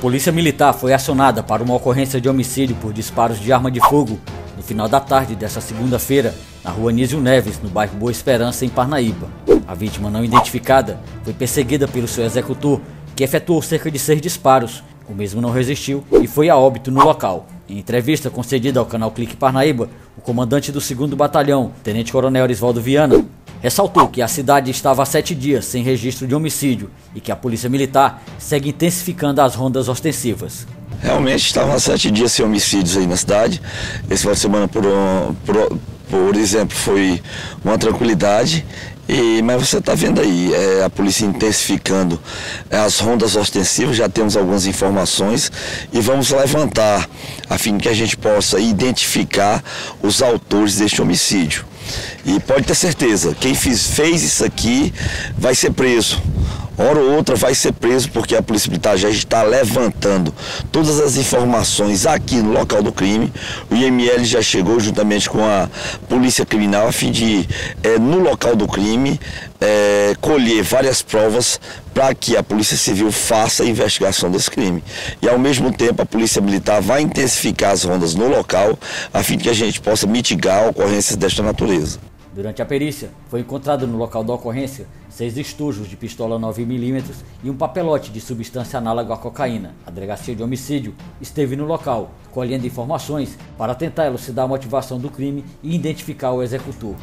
polícia militar foi acionada para uma ocorrência de homicídio por disparos de arma de fogo no final da tarde desta segunda-feira, na rua Nísio Neves, no bairro Boa Esperança, em Parnaíba. A vítima não identificada foi perseguida pelo seu executor, que efetuou cerca de seis disparos. O mesmo não resistiu e foi a óbito no local. Em entrevista concedida ao canal Clique Parnaíba, o comandante do 2 Batalhão, Tenente Coronel Arisvaldo Viana, ressaltou que a cidade estava há sete dias sem registro de homicídio e que a Polícia Militar segue intensificando as rondas ostensivas. Realmente estavam há sete dias sem homicídios aí na cidade. Esse final de semana, por, por, por exemplo, foi uma tranquilidade. E, mas você está vendo aí, é, a polícia intensificando as rondas ostensivas, já temos algumas informações e vamos levantar a fim que a gente possa identificar os autores deste homicídio. E pode ter certeza, quem fez isso aqui vai ser preso hora ou outra vai ser preso porque a Polícia Militar já está levantando todas as informações aqui no local do crime. O IML já chegou juntamente com a Polícia Criminal a fim de, é, no local do crime, é, colher várias provas para que a Polícia Civil faça a investigação desse crime. E ao mesmo tempo a Polícia Militar vai intensificar as rondas no local a fim de que a gente possa mitigar ocorrências desta natureza. Durante a perícia, foi encontrado no local da ocorrência seis estojos de pistola 9mm e um papelote de substância análoga à cocaína. A delegacia de homicídio esteve no local, colhendo informações para tentar elucidar a motivação do crime e identificar o executor.